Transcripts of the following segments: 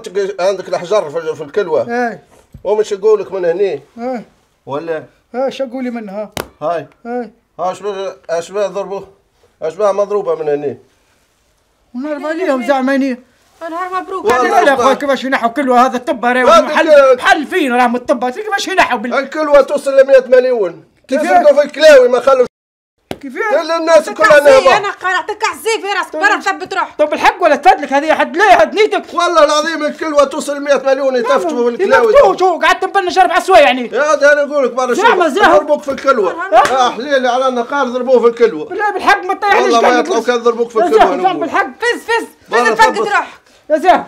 عندك- عندك الحجر في في الكلوة. اي ومش يقولك من هني؟ اي ولا؟ اي شو قولي منها؟ هاي. اي ها اشبه اشبه ضربوه اشبه مضروبة من هني؟ ونعرف عليهم زعمانين. نهار مبروك. والله. لا كيفاش ينحوا كل هذا الطب راهو محل محل فين راهم الطب كيفاش ينحوا بال... الكلوة توصل ل 100 مليون. كيف يسرقوا في الكلاوي ما خلوا كيفاش؟ كل الناس كلها نهبه أنا قرعتك كحزي في راسك برا ثبت روحك. طب الحق ولا تفدلك هذه حد ليه هاد نيتك. والله العظيم الكلوة توصل ل 100 مليون يتفتوا في الكلاوي. شو شو؟ قعدت نبنش أربع سوايع يعني. يا هذا أنا نقول لك شوف زعمة زعمة. ضربوك في الكلوة. آه حليلي على النقار ضربوه في الكلوة. بالله بالحق ما تطيحليش والله ما. يطلعوا كان ضربوك في. فز بالحق. فز برا فز نفقد ثبت. روحك. يا زلمة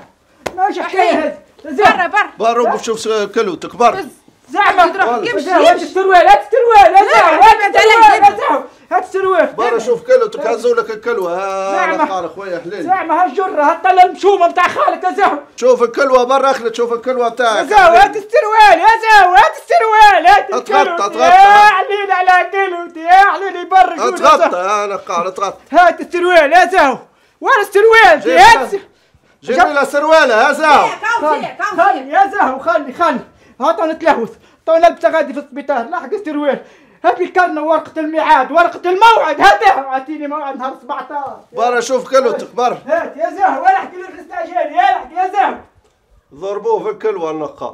ماشي حكاية هذه. برا زلمة برا بروح شوف كلوتك بر فز. زعمة. نفقد روحك والله. يا يمشي زلمة هات يمشي السروال هات السروال يا زلمة هات بعد السروال عليك يا كده. زلمة هات السروال برا شوف كلوتك هزوا لك الكلوة. ها زعمة. نقار اخويا حليلي زعمة هالجرة هات المشومة بتاع خالك يا زلمة شوف الكلوة برا اخلت شوف الكلوة يا بتاعك زلمة هات السروال يا زلمة هات السروال هات أتغطى،. أتغطى. يا عليل على كلوتي يا يا زلمة. أتغطى يا نقار أتغطى. هات السروال يا زلمة وين السروال هات. جيب لي سروالة يا زاو كم خلي يا زهو خلي خلي. هات نتلهوث. تو نلبس غادي في السبيطار. لاحق السروال لي الكرنة ورقة الميعاد ورقة الموعد هاتها أعطيني موعد نهار 17 برا شوف كلوتك برا هات يا زهو ولا احكي لك استعجال يا لحق يا زهو. ضربوه في الكلوة النقار